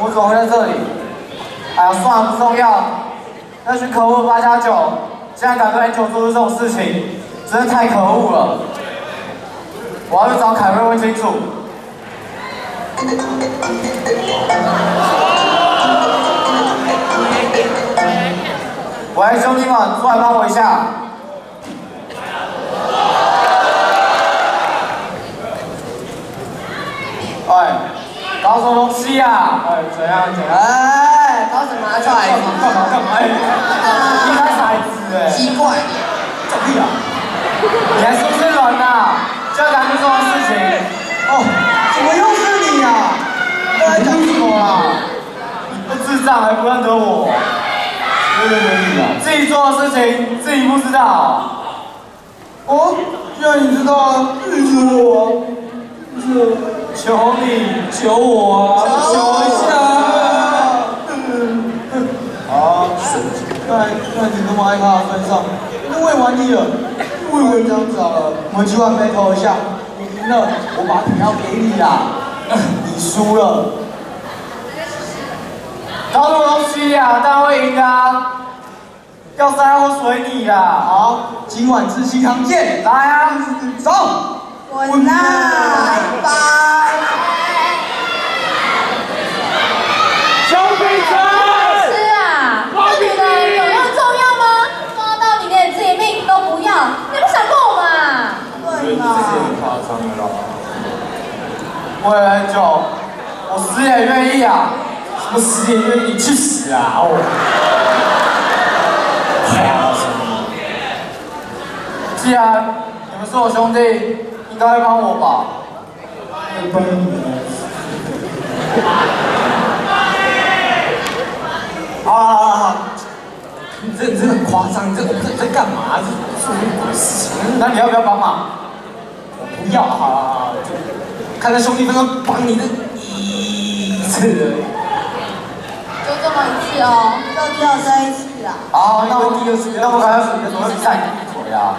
我怎么会在这里？哎呀，算了，不重要。那群可恶的八加九，竟然敢对 N 九做出这种事情，真是太可恶了。我要去找凯瑞问清楚。喂，兄弟们，出来帮我一下。哎，搞什么东西呀？哎，怎样怎样？哎，搞什么啊？干嘛干嘛干嘛？哎，你才骰子哎！奇怪，走屁啊！你还是不是人呐？就要干出这种事情？哦，怎么又是你呀？刚才讲什么啊？你个智障还不认得我？认得你啊？自己做的事情自己不知道？哦，既然你知道啊，你求我，是求你求我啊，求一下啊！啊，看来看来你那么爱他的份上，那我也玩腻了。我以为这样子好了，我们去玩 battle 一下，你赢了，我把票给你啦。你输了，搞什么东西呀？当然会赢的啊！要塞我随你呀！好，今晚吃西汤见，来啊，走！滚啦，夸张了啦！为了很久，我死也愿意啊！什么死也愿意？去死啊！哦！哎呀，既然你们是我兄弟，应该会帮我吧？会帮你们。好好好好，你这你这很夸张，你这你在干嘛？这是什么事情？那你要不要帮忙？不要，看在兄弟们都帮你的一次。就这么一次哦。到底要在一次啊？好，那我第二次，那我还要选择什么比赛？腿啊！